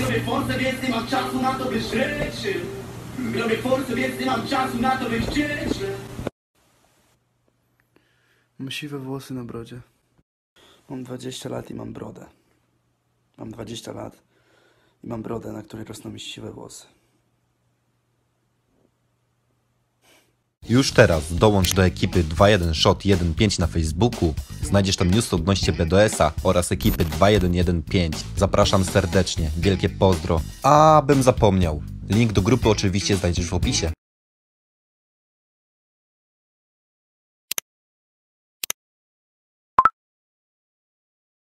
Robię forsę, więc nie mam czasu na to, by żyć Robię forsę, więc nie mam czasu na to, by chcieć Mam siwe włosy na brodzie. Mam 20 lat i mam brodę. Mam 20 lat i mam brodę, na której rosną mi siwe włosy. Już teraz dołącz do ekipy 21shot15 na Facebooku. Znajdziesz tam news odnośnie BDS-a oraz ekipy 2115. Zapraszam serdecznie, wielkie pozdro. A bym zapomniał. Link do grupy oczywiście znajdziesz w opisie.